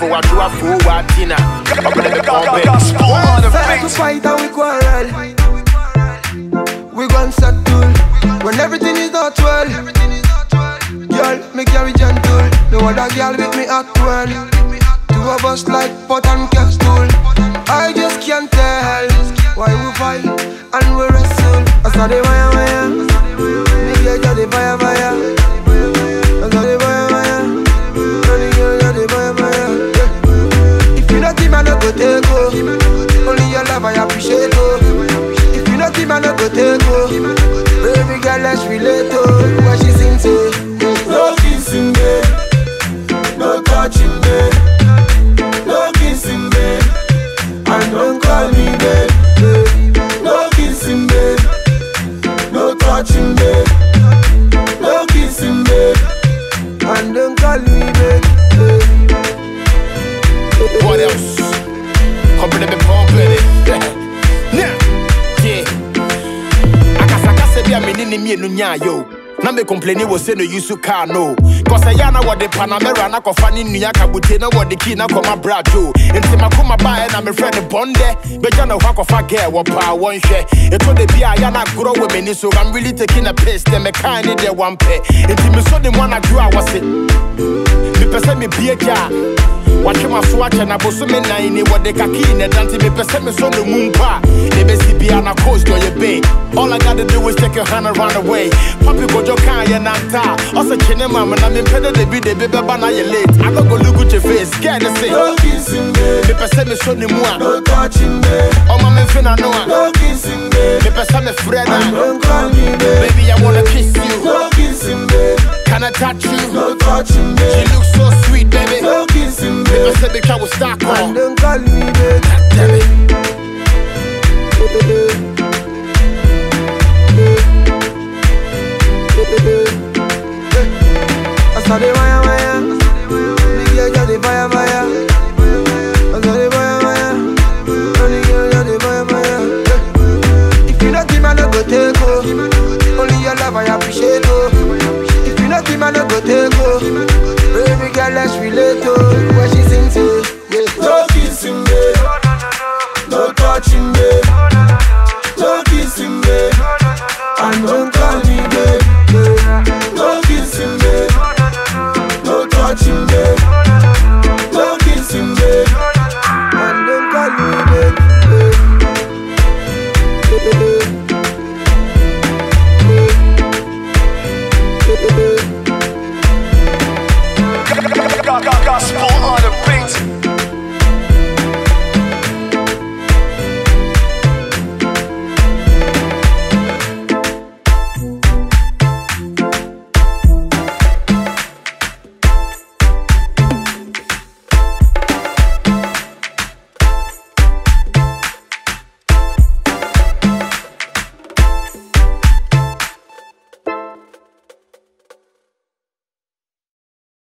wadua fo wa tina Open the pump Gospel on the Start to fight and we quarrel. We gon' settle when everything is not well. Girl, me carry gentle. No other girl with me act well. Two of us like pot and castle. I just can't tell why we fight and we wrestle. I saw the wire wire. Me Love I appreciate oh. If you not him, I no go take. Baby girl. Ne ne mienu nyaa yo. Na me complaini wo say no use car no. I na the Panamera na kofa ne nua kabute na the key na koma brajo. Enti makoma ba na me friend bonde. Beja na hwa kofa girl wo pa won hwe. Eto de bia ya na grow with me so I'm really taking a piss. Them me kind in there one pay. Enti me so dem wanna do I was it. mepɛ sɛ mebie gya a watwe maso akyɛ na bosome nan ni wɔde kakii ne dante mepɛ sɛ mesɔ no mu mpo a ne bɛsi bia na ɔyɛ bay all i gotta do is take your hand around the way papi kojo kaa yɛ nanta a ɔsɛ kyene mam na mempɛ dɛ debi debi bɛba na yɛ late. I no go look at your face girl ne se No kissing babe, mepɛ sɛ mesɔ ne mu a no touching babe, ɔma memfe na no a no kissing sɛ mefrɛ and no don't call me. Baby i wanna kiss you. No kissing babe, can i touch you? No touching you babe, look so sweet baby. No kissing mepɛ babe, sɛ betwa wo stock and on don't call me babe. Damn it. I saw the wire wire,